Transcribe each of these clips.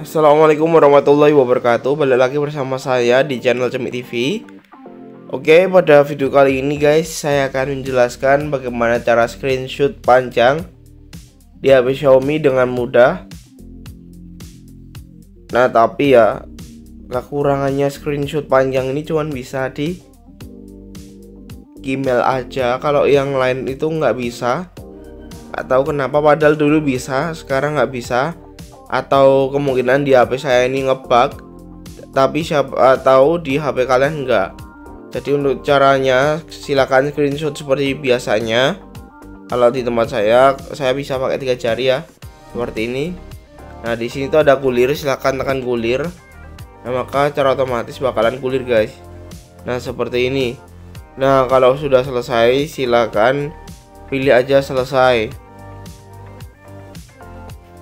Assalamualaikum warahmatullahi wabarakatuh. Balik lagi bersama saya di channel Cemik TV Oke pada video kali ini guys Saya akan menjelaskan bagaimana cara screenshot panjang Di HP Xiaomi dengan mudah. Nah tapi ya Kekurangannya screenshot panjang ini cuma bisa di Gmail aja. Kalau yang lain itu nggak bisa. Atau kenapa padahal dulu bisa Sekarang nggak bisa atau kemungkinan di HP saya ini ngebug tapi siapa tahu di HP kalian enggak. Jadi untuk caranya silakan screenshot seperti biasanya. Kalau di tempat saya saya bisa pakai tiga jari ya seperti ini. Nah di sini tuh ada kulir silakan tekan kulir. Nah maka cara otomatis bakalan kulir guys. Nah seperti ini. Nah kalau sudah selesai silakan pilih aja selesai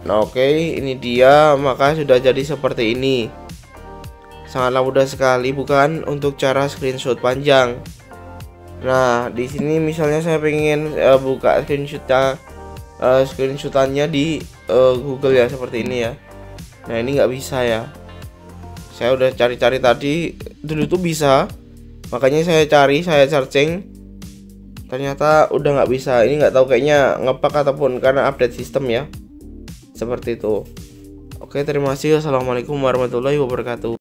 Nah oke okay, ini dia maka sudah jadi seperti ini. Sangatlah mudah sekali bukan? Untuk cara screenshot panjang. Nah di sini misalnya saya pengen uh, buka screenshotnya uh, screenshotannya di uh, Google ya seperti ini ya. Nah ini nggak bisa ya. Saya udah cari-cari tadi dulu tuh bisa. Makanya saya cari saya searching. Ternyata udah nggak bisa. Ini nggak tahu kayaknya ngepak ataupun karena update sistem ya seperti itu. Oke terima kasih. Assalamualaikum warahmatullahi wabarakatuh